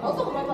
我怎么